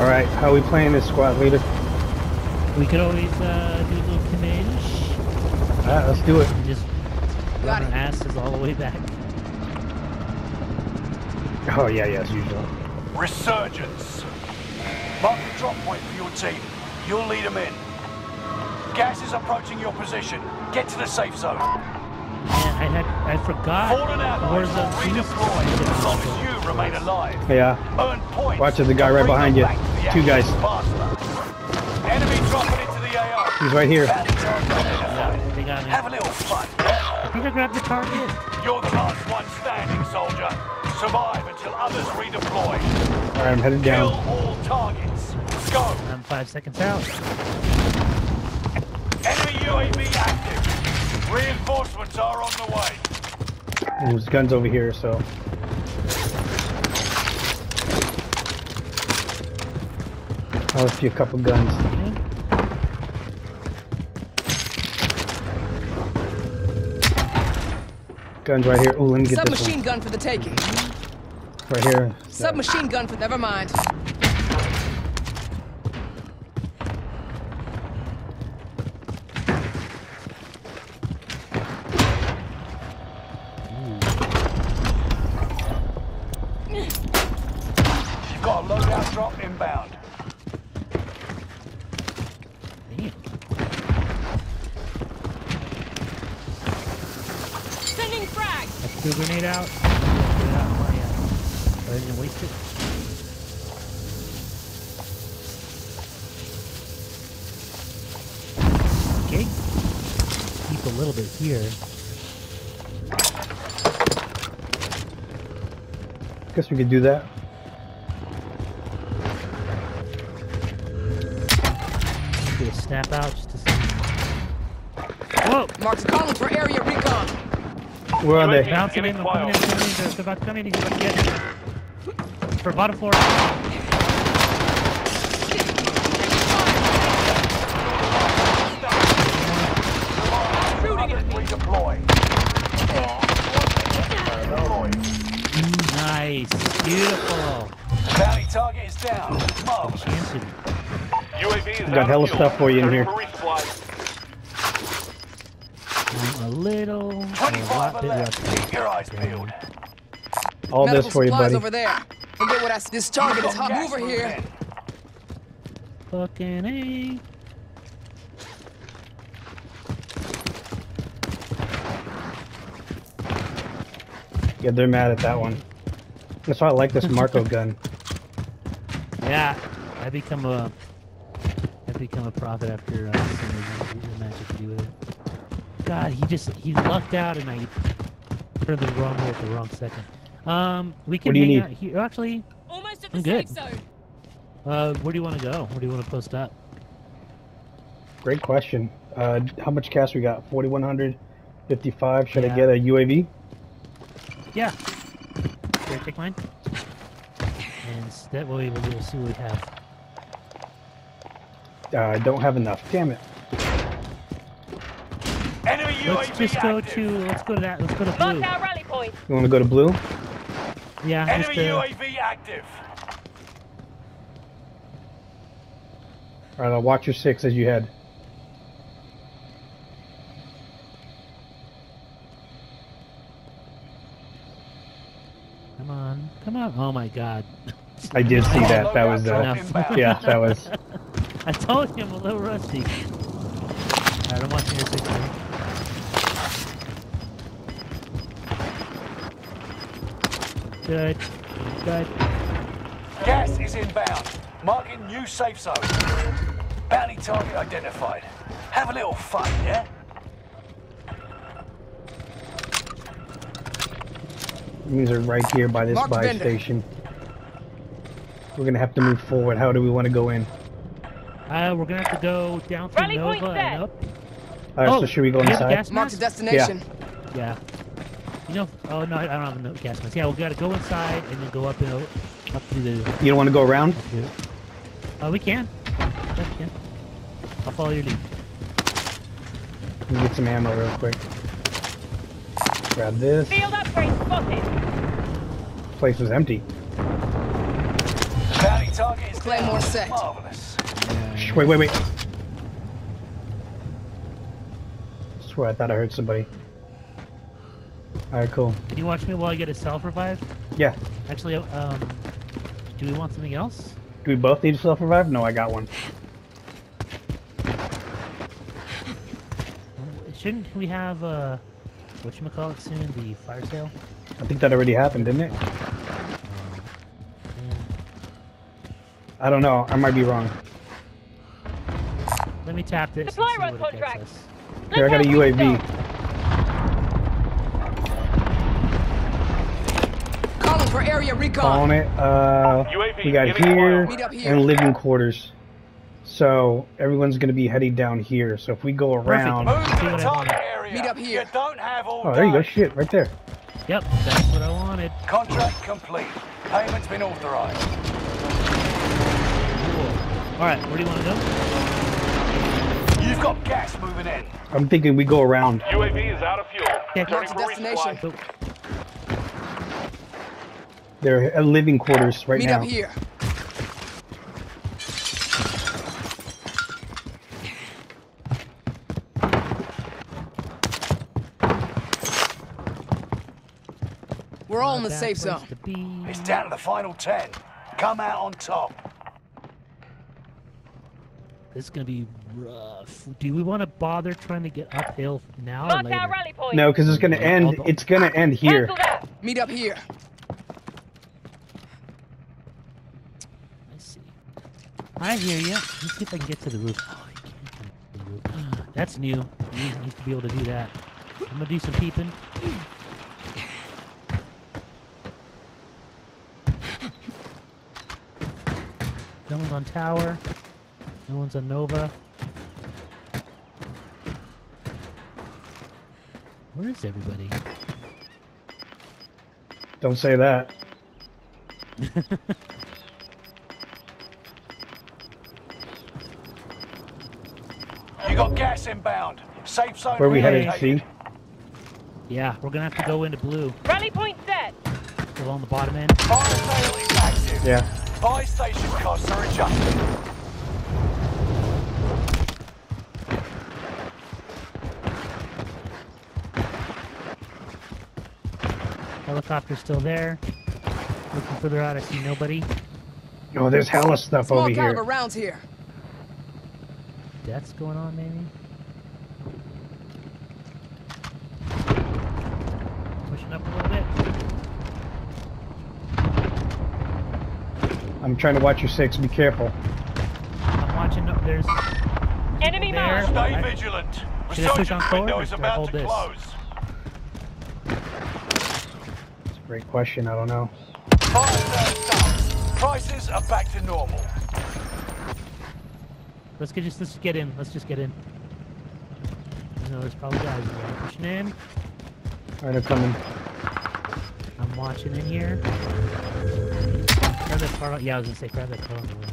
All right, how are we playing this squad leader? We could always uh, do a little command All right, let's do it. and just Got run our it. asses all the way back. Oh yeah, yeah, as usual. Resurgence. Mark the drop point for your team. You'll lead them in. Gas is approaching your position. Get to the safe zone. Man, I had I forgot Fallen allies will Warzone redeploy as long as you remain alive. Yeah. Watch it, the guy right behind you. back to the Two guys. Enemy dropping into the AO. He's right here. Bounty target identified. They got me. Have a little fun. I think I grabbed the target. You're the last one standing, soldier. Survive until others redeploy. All right, I'm headed Kill down. all targets. Go. I'm five seconds out. Enemy UAV active. Reinforcements are on the way. There's guns over here, so. I'll see a couple guns. Guns right here. Oh, let me get this Submachine one. gun for the taking. Right here. Submachine gun for. Never mind. You've got a loadout drop inbound. Damn. Sending frag! Let's do grenade out. Get it out of my, uh, I didn't waste it. Okay. Keep a little bit here. Guess we could do that. Do a snap out just to see. Whoa! Mark's calling for area recon. Where are they? Bouncing in, I'm coming in, coming in, they're about to come in, he's about to get For bottom floor. Shooting. Nice. Beautiful. Bounty target is down. Marvelous. Chanted. UAV is Got hella stuff for you in here. I'm a little, a 25 lot are bit left. Keep your eyes peeled. All Medical this for you, buddy. over there. Forget what I. s- This target is hot. Move over here. in. Fucking A. Yeah, they're mad at that one. That's why I like this Marco gun. Yeah, I become a, I become a prophet after uh, seeing the, the to do with it. God, he just he lucked out and I turned the wrong way at the wrong second. Um, we can do you hang need? out here. Actually, Almost at the I'm good. safe zone. uh, where do you want to go? Where do you want to post up? Great question. Uh, how much cash we got? 4,100, 55. Should I get a UAV? Yeah. Here, take mine. And s- that way we'll, we'll see what we have. Uh, I don't have enough. Damn it. Enemy Let's just go active. to let's go to that. Let's go to blue. Mark our rally point. You want to go to blue? Yeah, just Enemy uh, UAV active. All right, I'll watch your six as you head. come on, come on. Oh my God. I did see that. That was, Loadout uh, yeah, that was. I told you I'm a little rusty. Alright, I'm watching your six. Good. Good. Gas is inbound. Marking new safe zone. Bounty target identified. Have a little fun, yeah? These are right here by this Marked buy vendor. station. We're gonna have to move forward. How do we want to go in? Uh, we're gonna have to go down through Rally point Nova and up. All right, Oh, so should we go you have a inside? gas Mark the mask? destination. Yeah. You know, oh no, I don't have a no gas mask. Yeah, we gotta go inside and then go up and up to the. You don't want to go around? Uh, we can. Yeah, we can. I'll follow your lead. Let me get some ammo real quick. Grab this. Field upgrade spotted. Place was empty. Bounty target is Claymore set. Marvelous. Shh, Wait, wait, wait. swear I thought I heard somebody. Alright, cool. Can you watch me while I get a self revive? Yeah. Actually, um, do we want something else? Do we both need a self revive? No, I got one. Shouldn't we have uh, what you call it soon? The fire sale. I think that already happened, didn't it? Yeah. I don't know. I might be wrong. Let me tap this. and Supply see run what it gets contract. Here, I got a Look out, UAV. For area recon. On it. Uh, UAV we got here Meet up here. and living quarters. So everyone's gonna be heading down here. So if we go around, Move to the target area. Meet up here. You don't have all oh, there you go. Shit, right there. Yep, that's what I wanted. Contract complete. Payment's been authorized. Cool. All right, where do you want to go? You've got gas moving in. I'm thinking we go around. UAV is out of fuel. Yeah. Turning for destination. resupply. So, They're at living quarters right Meet now. up here. We're all in the safe zone. It's down to the final ten. Come out on top. This is gonna be rough. Do we want to bother trying to get uphill now or later? rally point. No, because it's gonna end. It's gonna end here. Meet up here. I see. I hear you. Let's see if I can get to the roof. Oh, I can't to the roof. Ah, that's new. You need to be able to do that. I'm gonna do some peeping. No one's on tower. No one's on Nova. Where is everybody? Don't say that. You got gas inbound. Safe zone Where we headed? relocated. See? Yeah, we're gonna have to go into blue. Rally point set. Along the bottom end. Fire sale is active. Yeah. Buy station costs are adjusted. Helicopter's still there. Looking further out, I see nobody. Oh, there's hella stuff Small over caliber here. rounds here. Death's going on, maybe? Pushing up a little bit. I'm trying to watch your six. Be careful. I'm watching. up There's. Enemy there. marked. Stay Alright. vigilant. Should I push on Resurgence forward, or should I hold this? close. It's a great question. I don't know. Fire sale's done. Prices are back to normal. Let's get just let's get in. Let's just get in. I know there's probably guys in there. Pushing in. All right, they're coming. I'm watching in here. Grab that car. on- Yeah, I was gonna say grab that car on the road.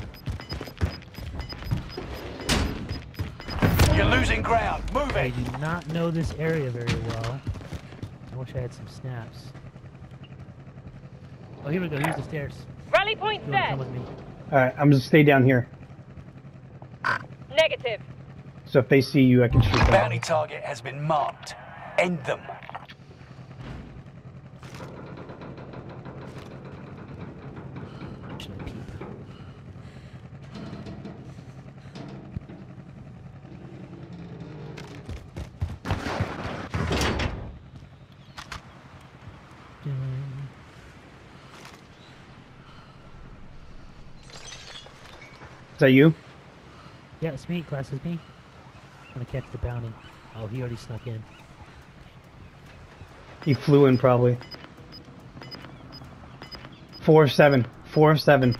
You're losing ground. Move I do not know this area very well. I wish I had some snaps. Oh, here we go. Here's the stairs. Rally point set. come with me? All right, I'm gonna stay down here. Negative. So if they see you, I can shoot them. Bounty target has been marked. End them. Should I peep? Dun. Is that you? Yeah, it's me. Class is me. I'm gonna catch the bounty. Oh, he already snuck in. He flew in probably. Four of seven. Four seven.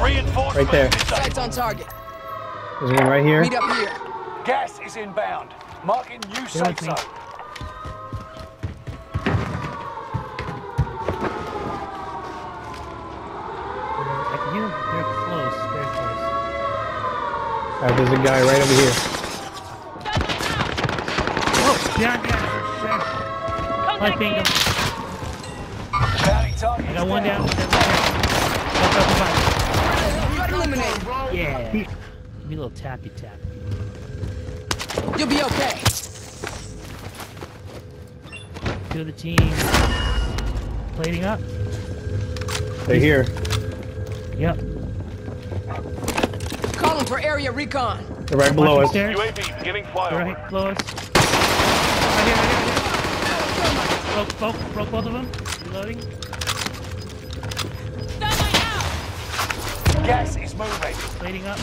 Reinforcements Right there. Sights on target. There's one right here. Meet up here. Gas is inbound. Marking new with safe zone. All right, there's a guy right over here. Oh, behind, behind. Sure. Contact Light beam got one down. Yeah. Give me a little tappy tap. You'll be okay. Two of the team plating up. They're here. Yep. Calling for area recon. They're right below us. stairs. UAV beginning flyover. Right below us. Right here, right here. Broke, broke, broke both of them. Reloading. Gas is moving. Plating up.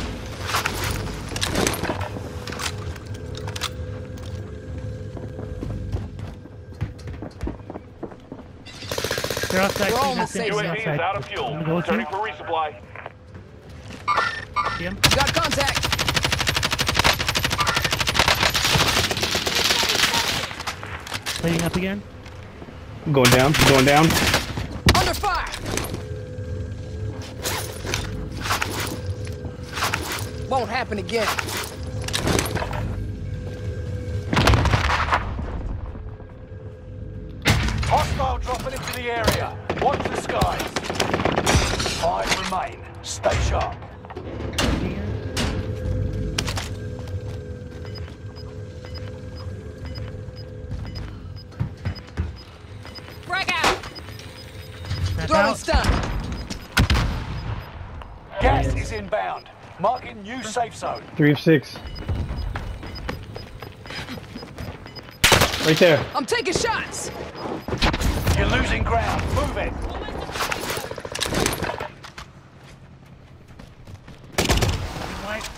They're outside. We're almost safe. UAV is out of fuel. gonna go with Turning for resupply. See him? Got contact. Plating up again. I'm going down. I'm going down. Under fire. Won't happen again. Hostile dropping into the area. Watch the skies. Five remain. Stay sharp. Throwing out. stun. Gas is inbound. Marking new safe zone. Three of six. Right there. I'm taking shots. You're losing ground. Move it.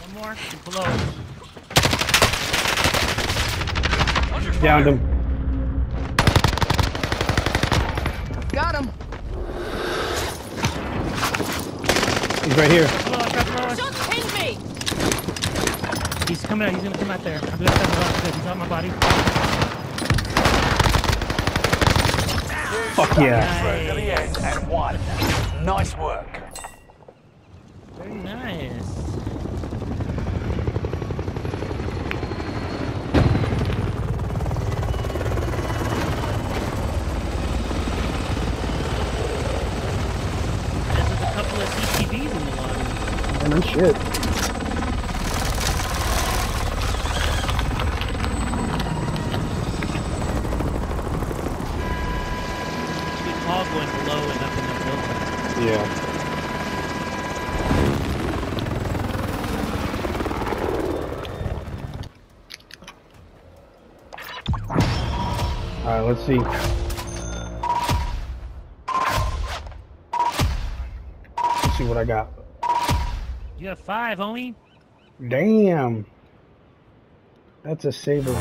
One more. Below. Downed him. Got him. He's right here. Below us, right. Just pin me! He's coming out. He's gonna come out there. I'm gonna step him up. He's on my body. Fuck yeah. Through to the end and one. Nice work. Very nice. This is a couple of CCBs in the lobby. Oh, no shit. Good call going below and up in the building. Yeah. Alright, let's see. Let's see what I got. You have five, homie. Damn. That's a saber.